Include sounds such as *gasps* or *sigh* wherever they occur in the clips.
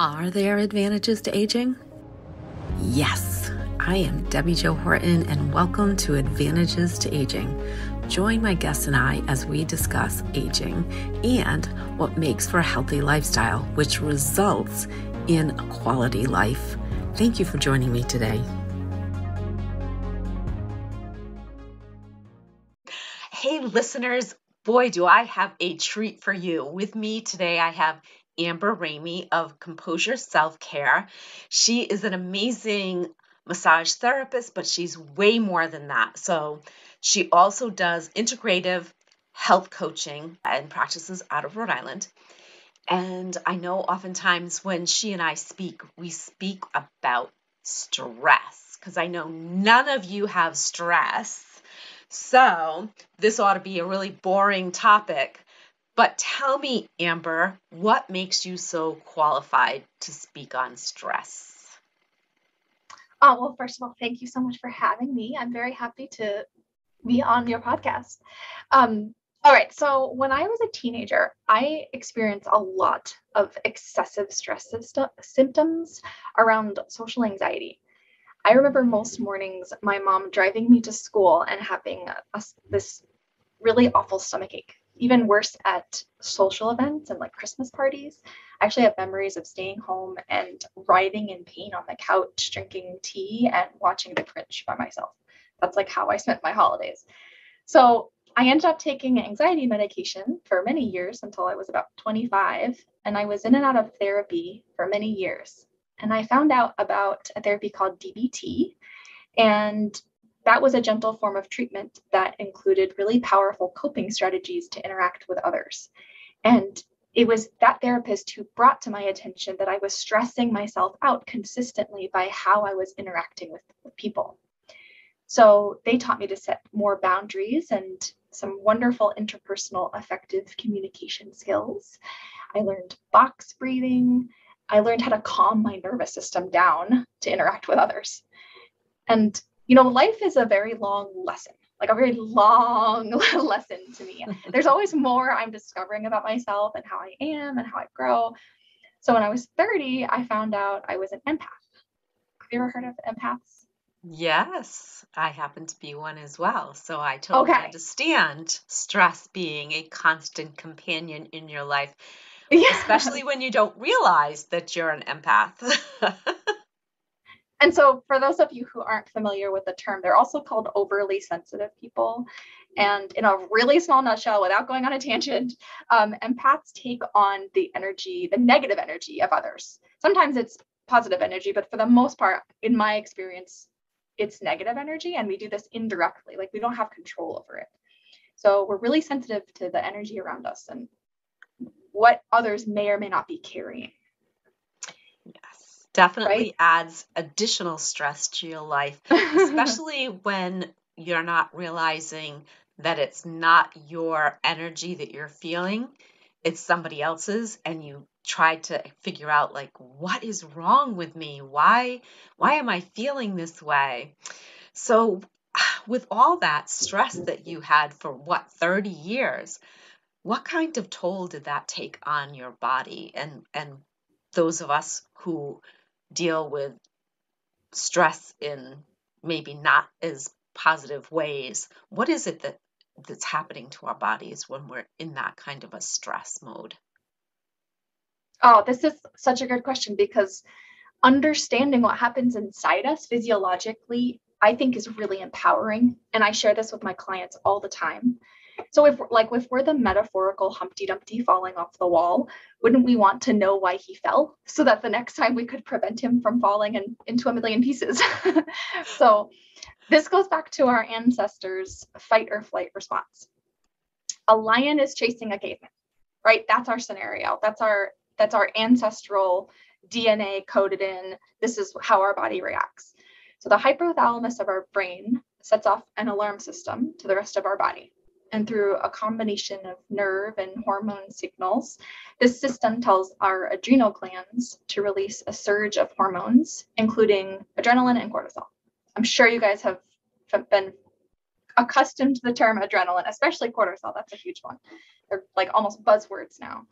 Are there advantages to aging? Yes. I am Debbi-Jo Horton, and welcome to Advantages to Aging. Join my guests and I as we discuss aging and what makes for a healthy lifestyle, which results in a quality life. Thank you for joining me today. Hey, listeners, boy, do I have a treat for you. With me today, I have Amber Ramey of Composure Self Care. She is an amazing massage therapist, but she's way more than that. So she also does integrative health coaching and practices out of Rhode Island. And I know oftentimes when she and I speak, we speak about stress because I know none of you have stress. So this ought to be a really boring topic but tell me, Amber, what makes you so qualified to speak on stress? Oh, well, first of all, thank you so much for having me. I'm very happy to be on your podcast. Um, all right. So, when I was a teenager, I experienced a lot of excessive stress symptoms around social anxiety. I remember most mornings my mom driving me to school and having a, this really awful stomach ache even worse at social events and like Christmas parties. I actually have memories of staying home and writhing in pain on the couch, drinking tea and watching The Grinch by myself. That's like how I spent my holidays. So I ended up taking anxiety medication for many years until I was about 25. And I was in and out of therapy for many years. And I found out about a therapy called DBT. And that was a gentle form of treatment that included really powerful coping strategies to interact with others. And it was that therapist who brought to my attention that I was stressing myself out consistently by how I was interacting with, with people. So they taught me to set more boundaries and some wonderful interpersonal effective communication skills. I learned box breathing. I learned how to calm my nervous system down to interact with others. And you know, life is a very long lesson, like a very long *laughs* lesson to me. *laughs* There's always more I'm discovering about myself and how I am and how I grow. So when I was 30, I found out I was an empath. Have you ever heard of empaths? Yes, I happen to be one as well. So I totally okay. understand stress being a constant companion in your life, *laughs* yeah. especially when you don't realize that you're an empath. And so, for those of you who aren't familiar with the term, they're also called overly sensitive people. And in a really small nutshell, without going on a tangent, um, empaths take on the energy, the negative energy of others. Sometimes it's positive energy, but for the most part, in my experience, it's negative energy. And we do this indirectly, like we don't have control over it. So, we're really sensitive to the energy around us and what others may or may not be carrying definitely right? adds additional stress to your life, *laughs* especially when you're not realizing that it's not your energy that you're feeling, it's somebody else's and you try to figure out like what is wrong with me? Why why am I feeling this way? So with all that stress that you had for what 30 years, what kind of toll did that take on your body and and those of us who deal with stress in maybe not as positive ways what is it that that's happening to our bodies when we're in that kind of a stress mode? Oh this is such a good question because understanding what happens inside us physiologically i think is really empowering and i share this with my clients all the time so if like if we're the metaphorical Humpty Dumpty falling off the wall, wouldn't we want to know why he fell so that the next time we could prevent him from falling in, into a million pieces? *laughs* so this goes back to our ancestors' fight or flight response. A lion is chasing a caveman, right? That's our scenario. That's our that's our ancestral DNA coded in. This is how our body reacts. So the hypothalamus of our brain sets off an alarm system to the rest of our body and through a combination of nerve and hormone signals, this system tells our adrenal glands to release a surge of hormones, including adrenaline and cortisol. I'm sure you guys have been accustomed to the term adrenaline, especially cortisol. That's a huge one. They're like almost buzzwords now.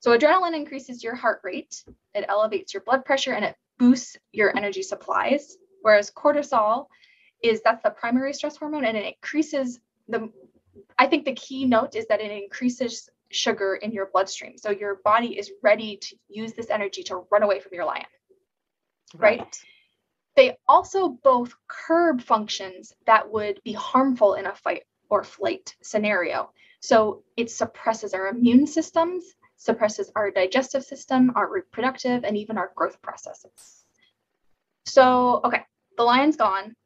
So adrenaline increases your heart rate, it elevates your blood pressure, and it boosts your energy supplies. Whereas cortisol is that's the primary stress hormone and it increases the I think the key note is that it increases sugar in your bloodstream. So your body is ready to use this energy to run away from your lion. Right? right? They also both curb functions that would be harmful in a fight or flight scenario. So it suppresses our immune systems, suppresses our digestive system, our reproductive, and even our growth processes. So, okay, the lion's gone.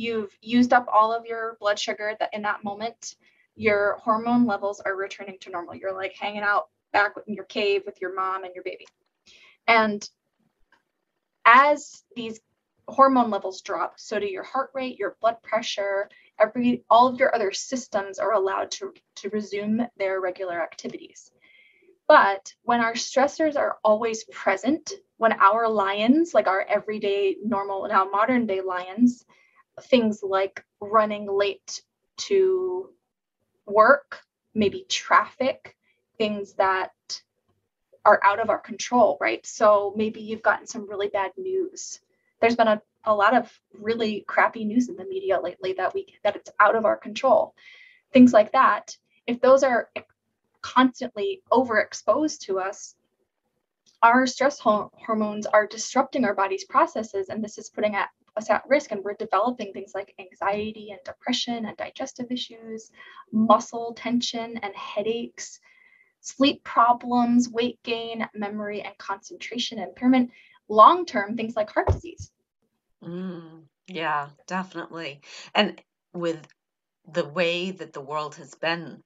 You've used up all of your blood sugar that in that moment, your hormone levels are returning to normal. You're like hanging out back in your cave with your mom and your baby. And as these hormone levels drop, so do your heart rate, your blood pressure, every all of your other systems are allowed to, to resume their regular activities. But when our stressors are always present, when our lions, like our everyday normal now modern day lions, things like running late to work, maybe traffic, things that are out of our control, right? So maybe you've gotten some really bad news. There's been a, a lot of really crappy news in the media lately that we that it's out of our control. Things like that. If those are constantly overexposed to us, our stress hormones are disrupting our body's processes, and this is putting at us at risk and we're developing things like anxiety and depression and digestive issues, muscle tension and headaches, sleep problems, weight gain, memory and concentration impairment, long term things like heart disease. Mm, yeah, definitely. And with the way that the world has been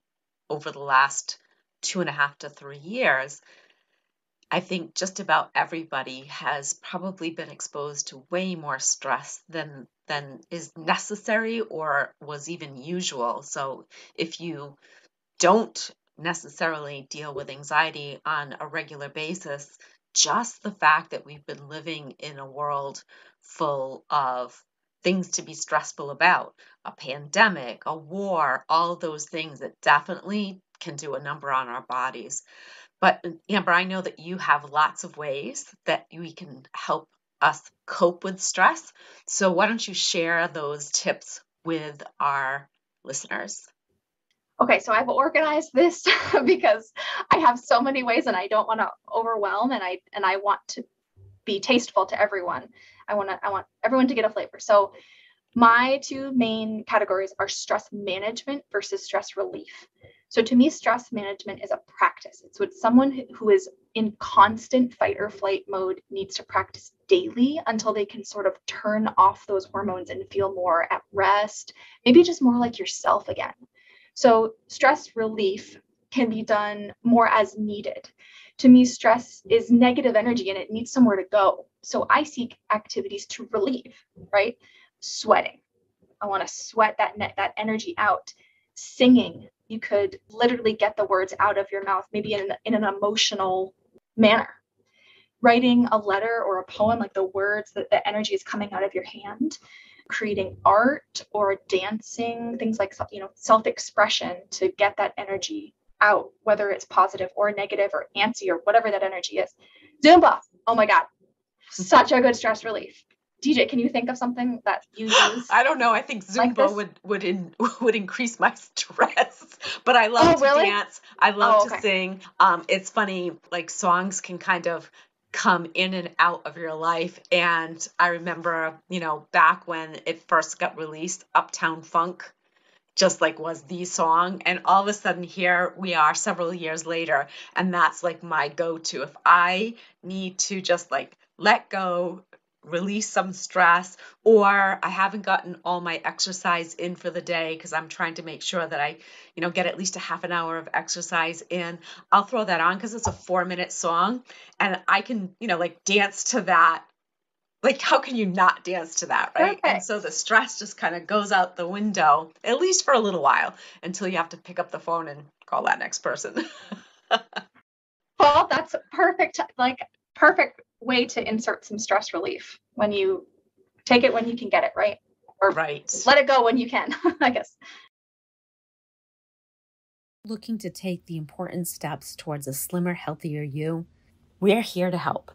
over the last two and a half to three years, I think just about everybody has probably been exposed to way more stress than than is necessary or was even usual. So if you don't necessarily deal with anxiety on a regular basis, just the fact that we've been living in a world full of things to be stressful about, a pandemic, a war, all those things that definitely can do a number on our bodies. But uh, Amber, I know that you have lots of ways that we can help us cope with stress. So why don't you share those tips with our listeners? Okay, so I've organized this *laughs* because I have so many ways and I don't want to overwhelm and I and I want to be tasteful to everyone. I want to I want everyone to get a flavor. So my two main categories are stress management versus stress relief. So to me, stress management is a practice. It's what someone who is in constant fight or flight mode needs to practice daily until they can sort of turn off those hormones and feel more at rest, maybe just more like yourself again. So stress relief can be done more as needed. To me, stress is negative energy and it needs somewhere to go. So I seek activities to relieve, right? Sweating. I want to sweat that net, that energy out. Singing, you could literally get the words out of your mouth, maybe in, in an emotional manner. Writing a letter or a poem, like the words that the energy is coming out of your hand, creating art or dancing, things like you know self-expression to get that energy out, whether it's positive or negative or antsy or whatever that energy is. Zumba, oh my God, such a good stress relief. DJ, can you think of something that you *gasps* use? I don't know. I think Zumba like would would in, *laughs* would increase my stress, but I love oh, to really? dance. I love oh, okay. to sing. Um, it's funny, like songs can kind of come in and out of your life. And I remember, you know, back when it first got released, Uptown Funk just like was the song and all of a sudden here we are several years later and that's like my go-to if i need to just like let go release some stress or I haven't gotten all my exercise in for the day because I'm trying to make sure that I, you know, get at least a half an hour of exercise in. I'll throw that on because it's a 4 minute song and I can, you know, like dance to that. Like how can you not dance to that, right? Perfect. And so the stress just kind of goes out the window at least for a little while until you have to pick up the phone and call that next person. *laughs* well, that's perfect like perfect way to insert some stress relief when you take it when you can get it, right? Or right. let it go when you can, *laughs* I guess. Looking to take the important steps towards a slimmer, healthier you? We're here to help.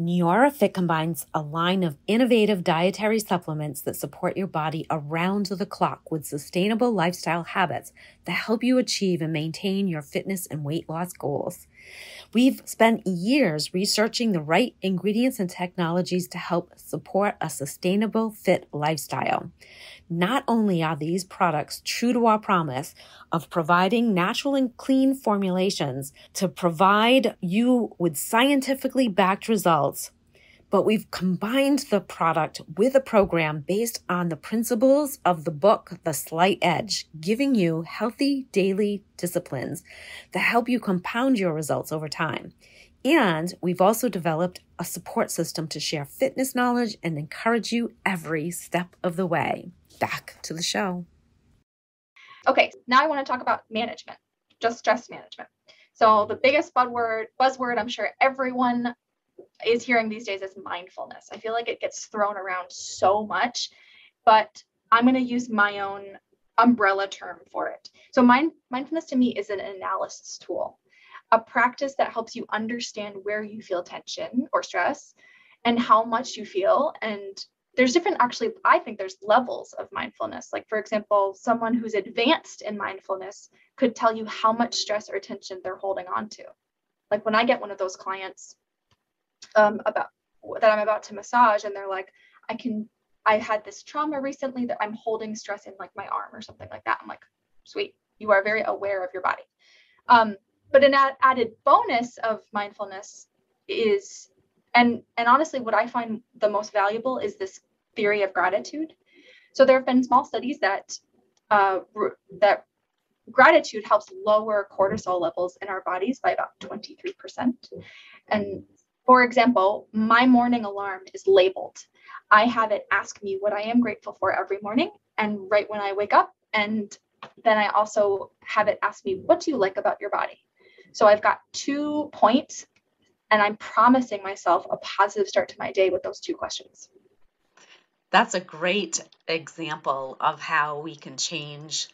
NeoraFit combines a line of innovative dietary supplements that support your body around the clock with sustainable lifestyle habits that help you achieve and maintain your fitness and weight loss goals. We've spent years researching the right ingredients and technologies to help support a sustainable, fit lifestyle. Not only are these products true to our promise of providing natural and clean formulations to provide you with scientifically backed results, but we've combined the product with a program based on the principles of the book, The Slight Edge, giving you healthy daily disciplines that help you compound your results over time. And we've also developed a support system to share fitness knowledge and encourage you every step of the way. Back to the show. Okay, now I want to talk about management, just stress management. So the biggest buzzword, buzzword I'm sure everyone is hearing these days is mindfulness. I feel like it gets thrown around so much, but I'm going to use my own umbrella term for it. So mind, mindfulness to me is an analysis tool, a practice that helps you understand where you feel tension or stress and how much you feel and there's different actually i think there's levels of mindfulness like for example someone who's advanced in mindfulness could tell you how much stress or tension they're holding on to like when i get one of those clients um, about that I'm about to massage, and they're like, I can. I had this trauma recently that I'm holding stress in like my arm or something like that. I'm like, sweet, you are very aware of your body. Um, but an ad- added bonus of mindfulness is, and and honestly, what I find the most valuable is this theory of gratitude. So there have been small studies that uh, that gratitude helps lower cortisol levels in our bodies by about 23%. And for example, my morning alarm is labeled. I have it ask me what I am grateful for every morning and right when I wake up. And then I also have it ask me, what do you like about your body? So I've got two points and I'm promising myself a positive start to my day with those two questions. That's a great example of how we can change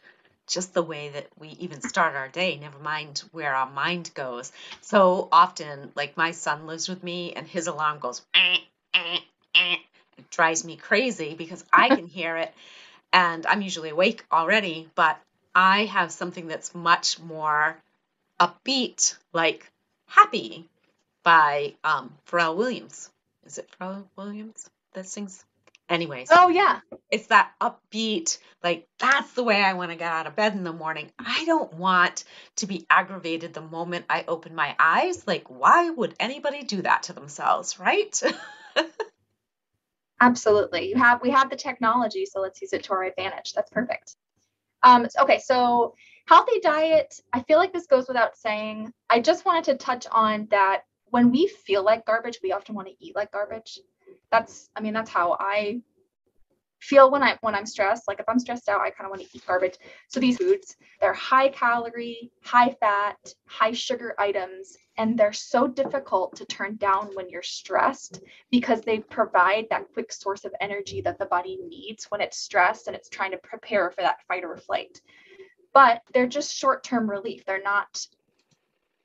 just the way that we even start our day, never mind where our mind goes. So often, like my son lives with me and his alarm goes, eh, eh, eh. it drives me crazy because I can *laughs* hear it and I'm usually awake already, but I have something that's much more upbeat, like Happy by um, Pharrell Williams. Is it Pharrell Williams that sings anyways oh yeah. it's that upbeat like that's the way i want to get out of bed in the morning. I don't want to be aggravated the moment i open my eyes. Like why would anybody do that to themselves right? *laughs* Absolutely. You have we have the technology so let's use it to our advantage. That's perfect. Um okay so healthy diet i feel like this goes without saying. I just wanted to touch on that when we feel like garbage we often want to eat like garbage that's i mean that's how i feel when i when i'm stressed. Like if i'm stressed out i kind of want to eat garbage. So these foods they're high calorie high fat high sugar items and they're so difficult to turn down when you're stressed because they provide that quick source of energy that the body needs when it's stressed and it's trying to prepare for that fight or flight. But they're just short-term relief. They're not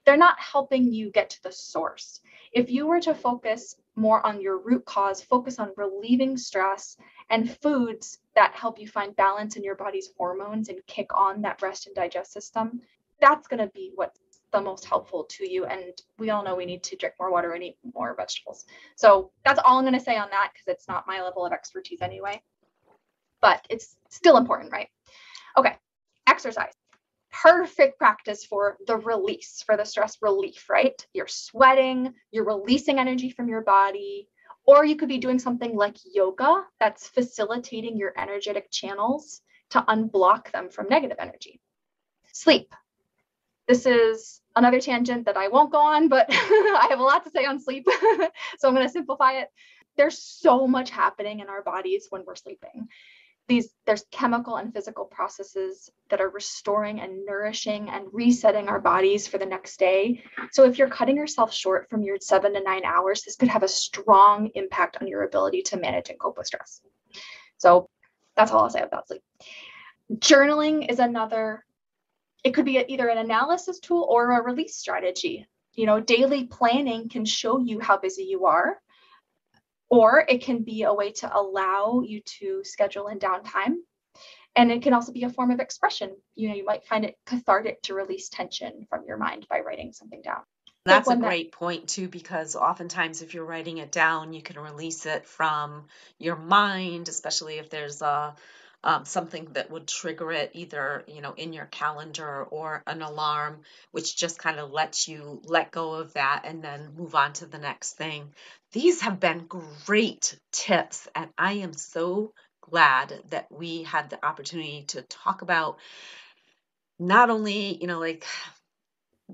they're not helping you get to the source. If you were to focus more on your root cause, focus on relieving stress and foods that help you find balance in your body's hormones and kick on that rest and digest system, that's going to be what's the most helpful to you. And we all know we need to drink more water and eat more vegetables. So that's all I'm going to say on that because it's not my level of expertise anyway. But it's still important, right? Okay, exercise perfect practice for the release, for the stress relief, right? You're sweating, you're releasing energy from your body, or you could be doing something like yoga that's facilitating your energetic channels to unblock them from negative energy. Sleep. This is another tangent that I won't go on, but *laughs* I have a lot to say on sleep. *laughs* so I'm going to simplify it. There's so much happening in our bodies when we're sleeping these there's chemical and physical processes that are restoring and nourishing and resetting our bodies for the next day. So if you're cutting yourself short from your seven to nine hours this could have a strong impact on your ability to manage and cope with stress. So that's all i'll say about sleep. Journaling is another it could be either an analysis tool or a release strategy. You know, daily planning can show you how busy you are, or it can be a way to allow you to schedule in downtime. And it can also be a form of expression. You know, you might find it cathartic to release tension from your mind by writing something down. That's a great point too, because oftentimes if you're writing it down, you can release it from your mind, especially if there's a um, something that would trigger it either you know in your calendar or an alarm which just kind of lets you let go of that and then move on to the next thing. These have been great tips and i am so glad that we had the opportunity to talk about not only you know like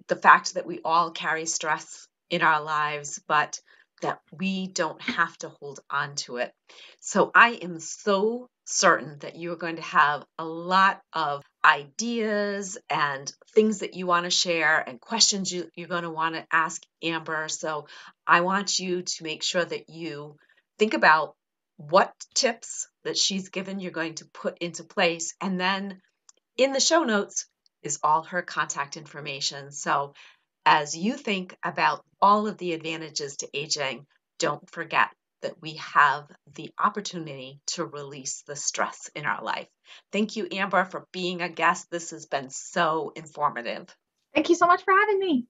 the fact that we all carry stress in our lives but that we don't have to hold on to it. So I am so certain that you're going to have a lot of ideas and things that you want to share and questions you, you're going to want to ask Amber. So I want you to make sure that you think about what tips that she's given you're going to put into place. And then in the show notes is all her contact information. So as you think about all of the advantages to aging, don't forget that we have the opportunity to release the stress in our life. Thank you, Amber, for being a guest. This has been so informative. Thank you so much for having me.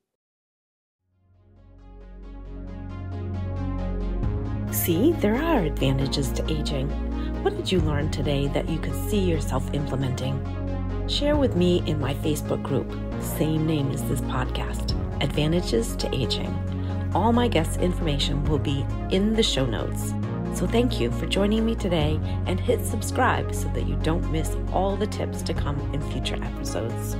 See, there are advantages to aging. What did you learn today that you could see yourself implementing? Share with me in my Facebook group, same name as this podcast Advantages to Aging. All my guests' information will be in the show notes. So thank you for joining me today and hit subscribe so that you don't miss all the tips to come in future episodes.